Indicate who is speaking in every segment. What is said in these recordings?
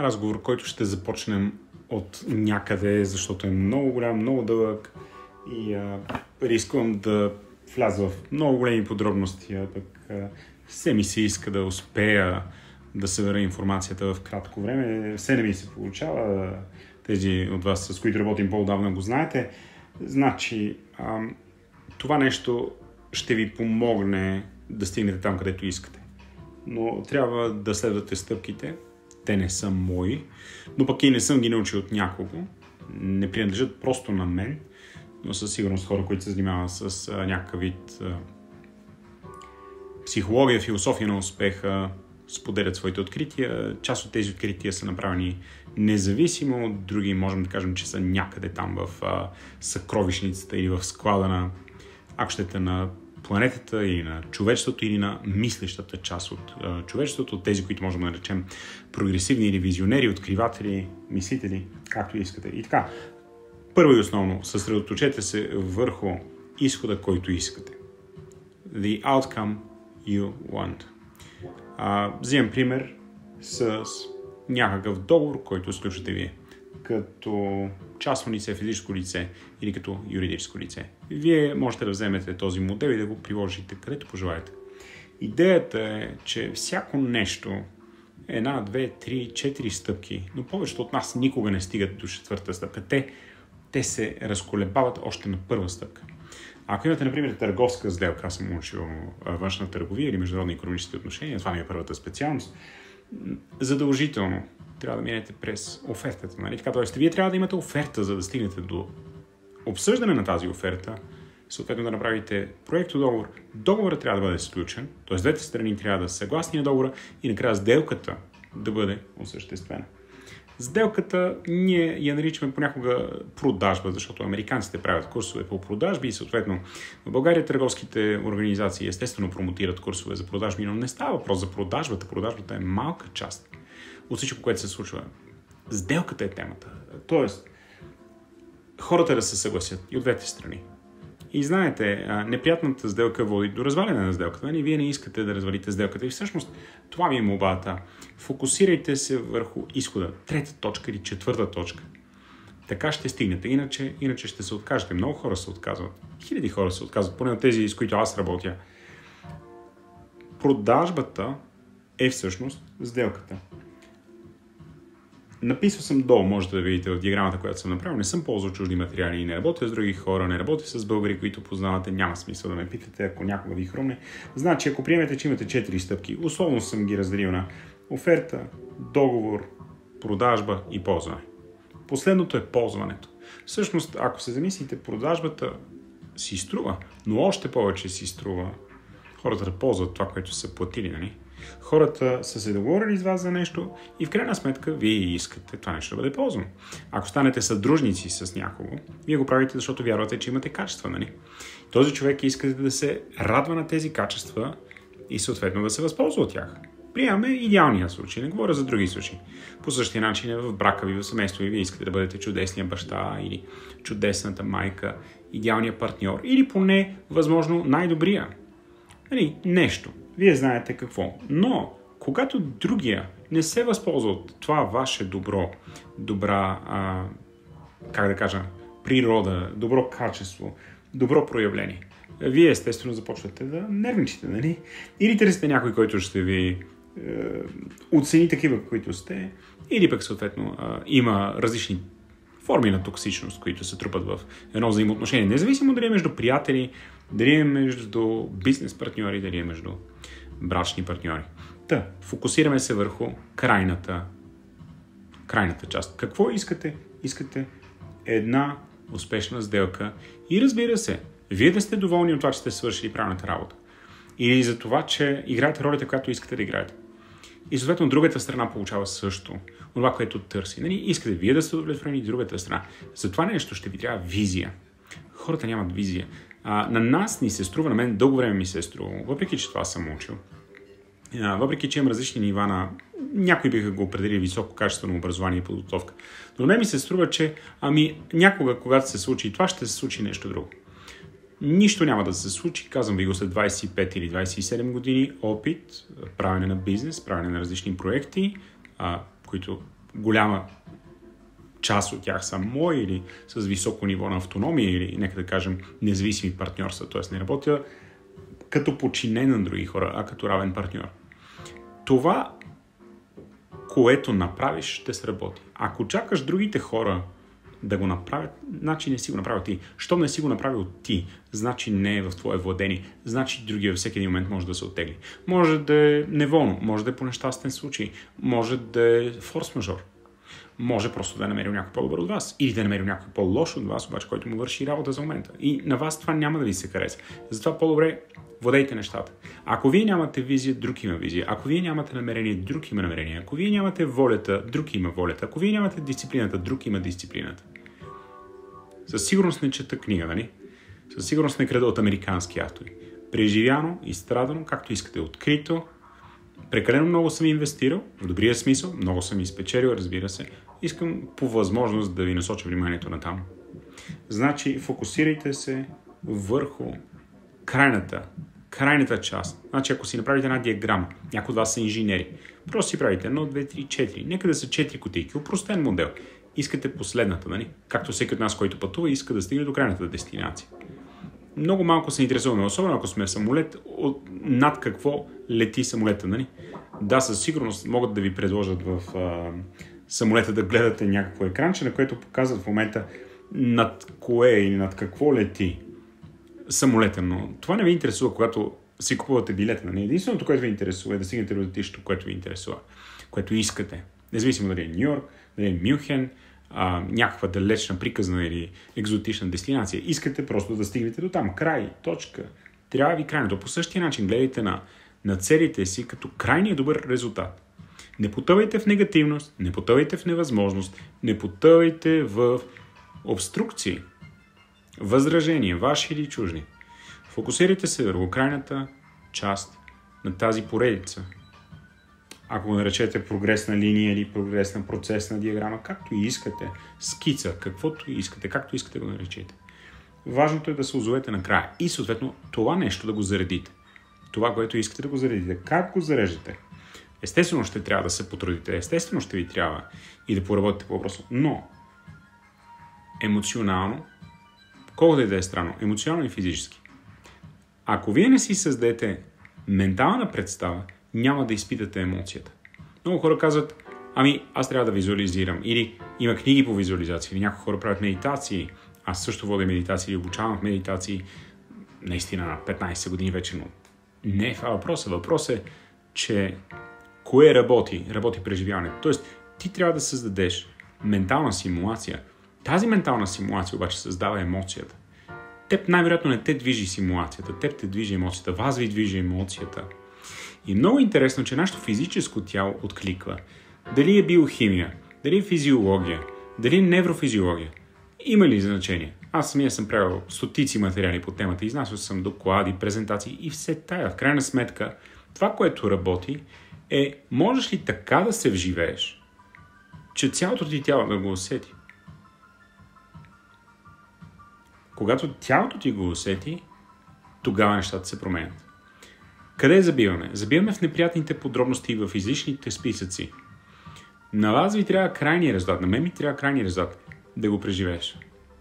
Speaker 1: разговор, който ще започнем от някъде, защото е много голям, много дълъг и а, рискувам да вляза в много големи подробности, а пък все ми се иска да успея да събера информацията в кратко време. Все не ми се получава. Тези от вас, с които работим по-давно, го знаете. Значи, а, това нещо ще ви помогне да стигнете там, където искате. Но трябва да следвате стъпките. Те не са мои, но пък и не съм ги научил от някого. Не принадлежат просто на мен, но със сигурност хора, които се занимават с а, някакъв вид а, психология, философия на успеха, споделят своите открития. Част от тези открития са направени независимо, други можем да кажем, че са някъде там в а, съкровищницата или в склада на, ако щете, на планетата или на човечеството или на мислещата част от а, човечеството, тези, които можем да наречем прогресивни или визионери, откриватели, мислители, както искате. И така, първо и основно, съсредоточете се върху изхода, който искате. The outcome you want. А, взимам пример с някакъв договор, който сключвате вие като частно лице, физическо лице или като юридическо лице. Вие можете да вземете този модел и да го приложите където пожелаете. Идеята е, че всяко нещо една, две, три, четири стъпки, но повечето от нас никога не стигат до четвърта стъпка. Те, те се разколебават още на първа стъпка. Ако имате, например, търговска сделка, аз съм учил външна търговия или международни економически отношения, това ми е първата специалност, задължително трябва да минете през офертата. Нали? Така, тоест, вие трябва да имате оферта, за да стигнете до обсъждане на тази оферта, съответно да направите проекто договор. Договорът трябва да бъде сключен, т.е. двете страни трябва да са съгласни на договора и накрая сделката да бъде осъществена. Сделката ние я наричаме понякога продажба, защото американците правят курсове по продажби и съответно в България търговските организации естествено промотират курсове за продажби, но не става въпрос за продажбата. Продажбата е малка част от всичко, което се случва. Сделката е темата. Тоест, хората да се съгласят и от двете страни. И знаете, неприятната сделка води до разваляне на сделката. Нали? Вие не искате да развалите сделката. И всъщност това ми е молбата. Фокусирайте се върху изхода. Трета точка или четвърта точка. Така ще стигнете. Иначе, иначе ще се откажете. Много хора се отказват. Хиляди хора се отказват. Поне от тези, с които аз работя. Продажбата е всъщност сделката. Написал съм долу, можете да видите в диаграмата, която съм направил. Не съм ползвал чужди материали и не работя с други хора, не работя с българи, които познавате. Няма смисъл да ме питате, ако някога ви хрумне. Значи, ако приемете, че имате 4 стъпки, условно съм ги разделил на оферта, договор, продажба и ползване. Последното е ползването. Всъщност, ако се замислите, продажбата си струва, но още повече си струва хората да ползват това, което са платили, нали? Хората са се договорили с вас за нещо и в крайна сметка вие искате това нещо да бъде ползвано. Ако станете съдружници с някого, вие го правите, защото вярвате, че имате качества, нали? Този човек иска да се радва на тези качества и съответно да се възползва от тях. Приемаме идеалния случай, не говоря за други случаи. По същия начин е в брака ви, в семейство ви, вие искате да бъдете чудесния баща или чудесната майка, идеалния партньор или поне, възможно, най-добрия. Нали, нещо. Вие знаете какво. Но, когато другия не се възползва от това ваше добро, добра, а, как да кажа, природа, добро качество, добро проявление, вие естествено започвате да нервничите, нали? Или търсите някой, който ще ви е, оцени такива, които сте, или пък съответно има различни форми на токсичност, които се трупат в едно взаимоотношение. Независимо дали е между приятели, дали е между бизнес партньори, дали е между брачни партньори. Та, фокусираме се върху крайната, крайната част. Какво искате? Искате една успешна сделка и разбира се, вие да сте доволни от това, че сте свършили правилната работа. Или за това, че играете ролята, която искате да играете. И съответно другата страна получава също това, което търси. Нали? Искате вие да сте удовлетворени другата страна. За това нещо ще ви трябва визия. Хората нямат визия. А, на нас ни се струва, на мен дълго време ми се е струва, въпреки че това съм учил. А, въпреки че имам различни нива на... Някои биха го определили високо качествено образование и подготовка. Но на мен ми се струва, че ами някога, когато се случи това, ще се случи нещо друго. Нищо няма да се случи, казвам ви го след 25 или 27 години опит, правене на бизнес, правене на различни проекти, а, които голяма част от тях са мои или с високо ниво на автономия или, нека да кажем, независими партньорства. Т.е. не работя като подчинен на други хора, а като равен партньор. Това, което направиш, ще сработи. Ако чакаш другите хора да го направят, значи не си го направил ти. Щом не си го направил ти, значи не е в твое владение. Значи другия във всеки един момент може да се оттегли. Може да е неволно, може да е по нещастен случай, може да е форс-мажор. Може просто да намерил някой по-добър от вас. Или да намерил някой по-лош от вас, обаче, който му върши работа за момента. И на вас това няма да ви се хареса. Затова по-добре Владейте нещата. Ако вие нямате визия, друг има визия. Ако вие нямате намерение, друг има намерение. Ако вие нямате волята, друг има волята. Ако вие нямате дисциплината, друг има дисциплината. Със сигурност не чета книга, нали? Със сигурност не крада от американски автори. Преживяно, изстрадано, както искате, открито. Прекалено много съм инвестирал, в добрия смисъл, много съм изпечелил, разбира се. Искам по възможност да ви насоча вниманието на там. Значи, фокусирайте се върху крайната, крайната част. Значи, ако си направите една диаграма, някои от вас са инженери, просто си правите 1, 2, 3, 4. Нека да са 4 кутийки, упростен модел. Искате последната, нали? Както всеки от нас, който пътува, иска да стигне до крайната дестинация. Много малко се интересуваме, особено ако сме в самолет, от, над какво лети самолета, нали? Да, със сигурност могат да ви предложат в а, самолета да гледате някакво екранче, на което показват в момента над кое или над какво лети самолета, но това не ви интересува, когато си купувате билета. Нали? Единственото, което ви интересува е да стигнете до летището, което ви интересува, което искате. Независимо дали е Нью Йорк, дали е Мюнхен, а, някаква далечна, приказна или екзотична дестинация. Искате просто да стигнете до там. Край, точка. Трябва ви крайното. По същия начин гледайте на, на целите си като крайния добър резултат. Не потъвайте в негативност, не потъвайте в невъзможност, не потъвайте в обструкции. Възражения, ваши или чужди. Фокусирайте се върху крайната част на тази поредица. Ако го наречете прогресна линия или прогресна процесна диаграма, както и искате, скица, каквото искате, както искате го наречете. Важното е да се озовете накрая и съответно това нещо да го заредите. Това, което искате да го заредите. Как го зареждате? Естествено ще трябва да се потрудите, естествено ще ви трябва и да поработите по въпроса, но емоционално колкото и да е странно, емоционално и физически. Ако вие не си създадете ментална представа, няма да изпитате емоцията. Много хора казват, ами аз трябва да визуализирам. Или има книги по визуализация, или някои хора правят медитации. Аз също водя медитации или обучавам в медитации наистина на 15 години вече, но не е това въпросът. Въпросът е, че кое работи? Работи преживяването. Тоест, ти трябва да създадеш ментална симулация – тази ментална симулация обаче създава емоцията. Теб най-вероятно не те движи симулацията, теб те движи емоцията, вас ви движи емоцията. И много интересно, че нашето физическо тяло откликва. Дали е биохимия, дали е физиология, дали е неврофизиология. Има ли значение? Аз самия съм правил стотици материали по темата, изнасял съм доклади, презентации и все тая. В крайна сметка, това, което работи, е можеш ли така да се вживееш, че цялото ти тяло да го усети. Когато тялото ти го усети, тогава нещата се променят. Къде забиваме? Забиваме в неприятните подробности и в излишните списъци. На вас ви трябва крайния резултат, на мен ми трябва крайния резултат да го преживееш.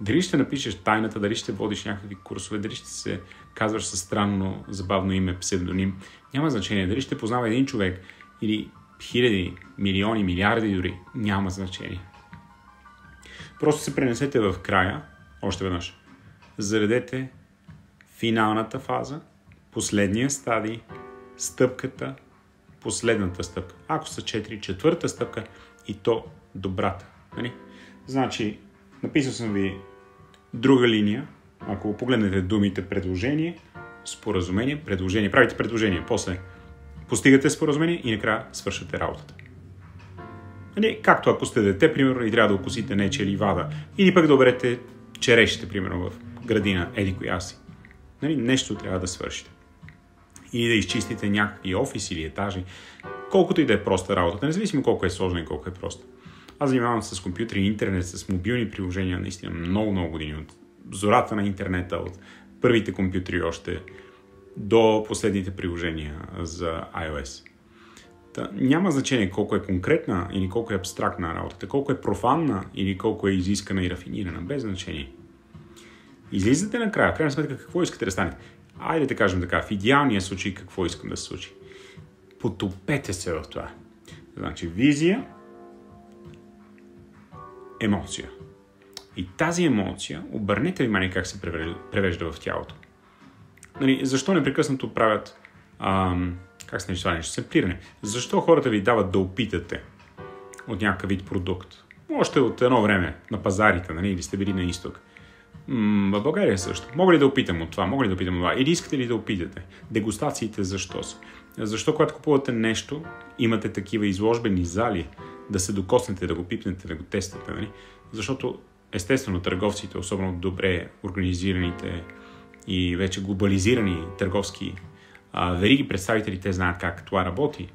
Speaker 1: Дали ще напишеш тайната, дали ще водиш някакви курсове, дали ще се казваш със странно, забавно име, псевдоним, няма значение. Дали ще познава един човек или хиляди, милиони, милиарди дори, няма значение. Просто се пренесете в края, още веднъж заредете финалната фаза, последния стадий, стъпката, последната стъпка. Ако са 4, четвърта стъпка и то добрата. Нали? Значи, написал съм ви друга линия. Ако погледнете думите предложение, споразумение, предложение, правите предложение, после постигате споразумение и накрая свършате работата. Нали? Както ако сте дете, примерно, и трябва да окусите нече или вада, или пък да оберете черешите, примерно, в градина, еди коя си. Нали, нещо трябва да свършите. И да изчистите някакви офиси или етажи, колкото и да е проста работата, независимо колко е сложна и колко е проста. Аз занимавам с компютри, интернет, с мобилни приложения наистина много, много години. От зората на интернета, от първите компютри още до последните приложения за iOS. Та, няма значение колко е конкретна или колко е абстрактна работата, колко е профанна или колко е изискана и рафинирана, без значение. Излизате накрая, в крайна сметка какво искате да станете. Айде да кажем така, в идеалния случай какво искам да се случи. Потопете се в това. Значи визия, емоция. И тази емоция, обърнете внимание как се превежда в тялото. Нали, защо непрекъснато правят ам, как се нарича нещо? Семплиране. Защо хората ви дават да опитате от някакъв вид продукт? Още от едно време на пазарите, нали, или сте били на изток. В България също. Мога ли да опитам от това? Мога ли да опитам от това? Или искате ли да опитате? Дегустациите защо са? Защо когато купувате нещо, имате такива изложбени зали, да се докоснете, да го пипнете, да го тестате, нали? Защото естествено търговците, особено добре организираните и вече глобализирани търговски а, вериги представители, те знаят как това работи.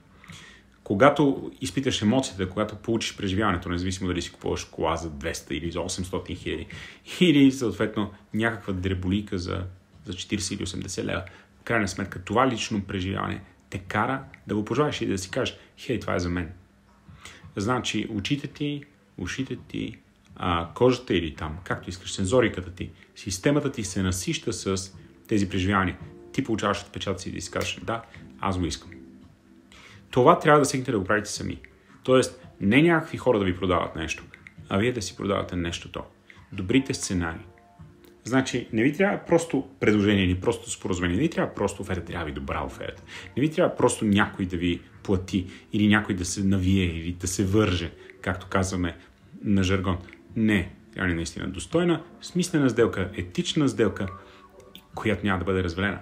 Speaker 1: Когато изпиташ емоцията, когато получиш преживяването, независимо дали си купуваш кола за 200 или за 800 хиляди, или съответно някаква дреболика за, за 40 или 80 лева, в крайна сметка това лично преживяване те кара да го пожелаеш и да си кажеш, хей, това е за мен. Значи, очите ти, ушите ти, а, кожата или там, както искаш, сензориката ти, системата ти се насища с тези преживявания ти получаваш отпечатъци и да си кажеш, да, аз го искам. Това трябва да сегнете да го правите сами. Тоест, не някакви хора да ви продават нещо, а вие да си продавате нещото. Добрите сценарии. Значи, не ви трябва просто предложение или просто споразумение, не ви трябва просто оферта, трябва ви добра оферта. Не ви трябва просто някой да ви плати или някой да се навие или да се върже, както казваме на жаргон. Не, трябва ни наистина достойна, смислена сделка, етична сделка, която няма да бъде развалена.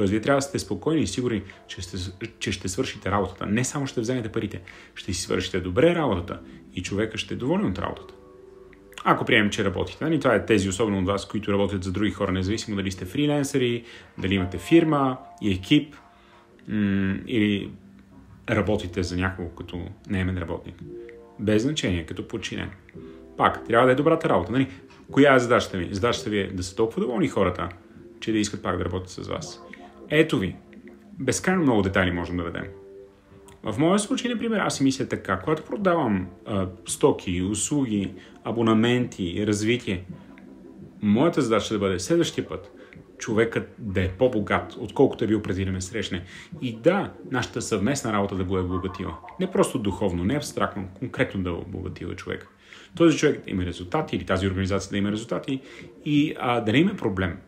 Speaker 1: Тоест, вие трябва да сте спокойни и сигурни, че, сте, че ще свършите работата. Не само ще вземете парите, ще си свършите добре работата и човека ще е доволен от работата. Ако приемем, че работите, нали? това е тези особено от вас, които работят за други хора, независимо дали сте фриленсери, дали имате фирма и екип, м- или работите за някого като наемен работник. Без значение, като подчинен. Пак, трябва да е добрата работа. Нали? Коя е задачата ми? Задачата ви е да са толкова доволни хората, че да искат пак да работят с вас. Ето ви. Безкрайно много детайли можем да дадем. В моя случай, например, аз си мисля така, когато продавам а, стоки, услуги, абонаменти, развитие, моята задача да бъде следващия път човекът да е по-богат, отколкото е бил преди да ме срещне. И да, нашата съвместна работа да го е обогатила. Не просто духовно, не абстрактно, конкретно да обогатила човек. Този човек да има резултати или тази организация да има резултати и а, да не има проблем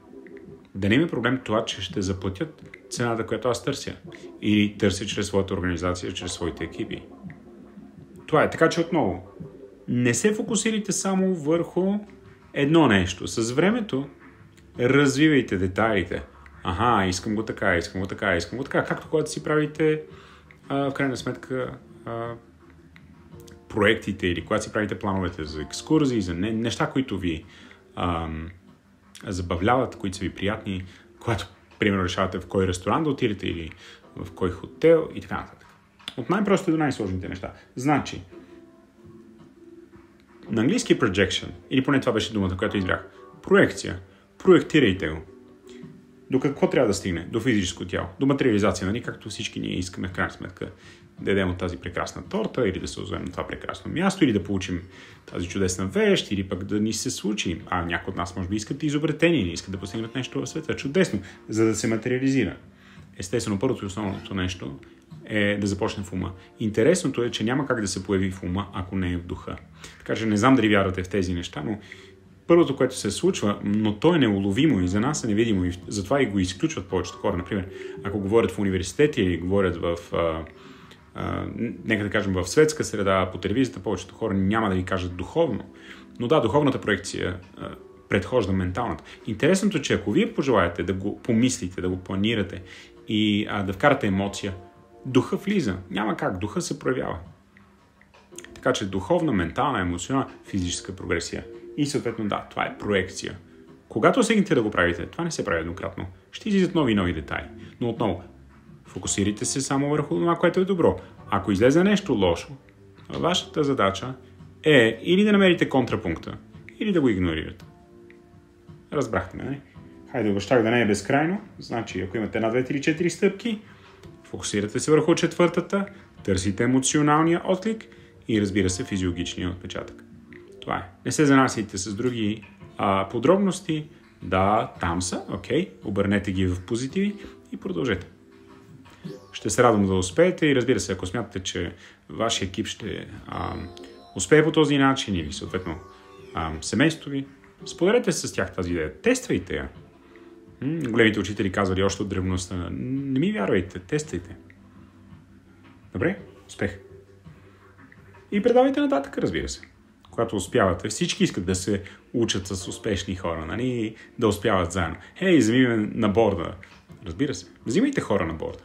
Speaker 1: да не има проблем това, че ще заплатят цената, която аз търся. Или търся чрез своята организация, чрез своите екипи. Това е. Така че отново, не се фокусирайте само върху едно нещо. С времето развивайте детайлите. Аха, искам го така, искам го така, искам го така. Както когато си правите, а, в крайна сметка, а, проектите или когато си правите плановете за екскурзии, за не, неща, които ви а, забавляват, които са ви приятни, когато, примерно, решавате в кой ресторант да отидете или в кой хотел и така нататък. От най-простите до най-сложните неща. Значи, на английски projection, или поне това беше думата, която избрах, проекция, проектирайте го. До какво трябва да стигне? До физическо тяло, до материализация, нали? както всички ние искаме в крайна сметка да ядем от тази прекрасна торта или да се озовем на това прекрасно място или да получим тази чудесна вещ или пък да ни се случи. А някои от нас може би искат изобретение или искат да постигнат нещо в света. Чудесно, за да се материализира. Естествено, първото и основното нещо е да започне в ума. Интересното е, че няма как да се появи в ума, ако не е в духа. Така че не знам дали вярвате в тези неща, но първото, което се случва, но то е неуловимо и за нас е невидимо и затова и го изключват повечето хора. Например, ако говорят в университети или говорят в а, а, нека да кажем в светска среда, по телевизията, повечето хора няма да ви кажат духовно. Но да, духовната проекция а, предхожда менталната. Интересното е, че ако вие пожелаете да го помислите, да го планирате и а, да вкарате емоция, духа влиза. Няма как, духа се проявява. Така че духовна, ментална, емоционална, физическа прогресия. И съответно, да, това е проекция. Когато сегнете да го правите, това не се прави еднократно. Ще излизат нови и нови детайли. Но отново, Фокусирайте се само върху това, което е добро. Ако излезе нещо лошо, вашата задача е или да намерите контрапункта, или да го игнорирате. Разбрахте ме, не? Хайде, обещах да не е безкрайно. Значи, ако имате една, две, три, четири стъпки, фокусирате се върху четвъртата, Търсите емоционалния отклик и разбира се физиологичния отпечатък. Това е. Не се занасяйте с други а, подробности. Да, там са, окей, okay. обърнете ги в позитиви и продължете. Ще се радвам да успеете и разбира се, ако смятате, че вашия екип ще а, успее по този начин или съответно а, семейството ви, споделете с тях тази идея. Тествайте я. М- големите учители казвали още от древността. Не ми вярвайте, тествайте. Добре? Успех! И предавайте нататък, разбира се. Когато успявате, всички искат да се учат с успешни хора, нали? да успяват заедно. Хей, вземи на борда. Разбира се. Взимайте хора на борда.